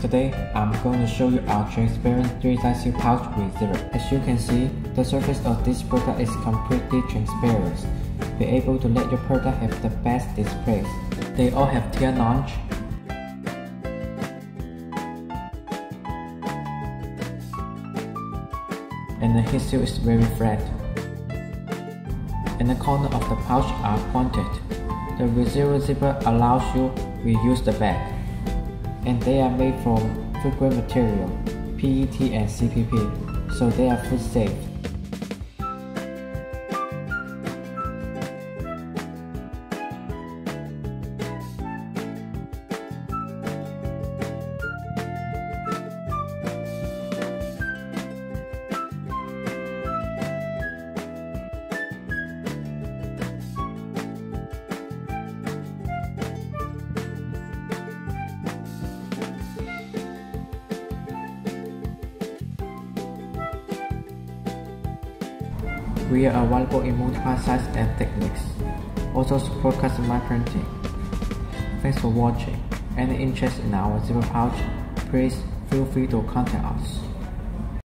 Today, I'm going to show you our transparent 3-side seal pouch with zero. As you can see, the surface of this product is completely transparent. Be able to let your product have the best display. They all have tear notch. And the heat seal is very flat. And the corner of the pouch are pointed. The Zero zipper allows you to reuse the bag and they are made from food grade material, PET and CPP, so they are food safe. We are available in multiple sizes and techniques. Also support customized printing. Thanks for watching. Any interest in our zipper pouch, please feel free to contact us.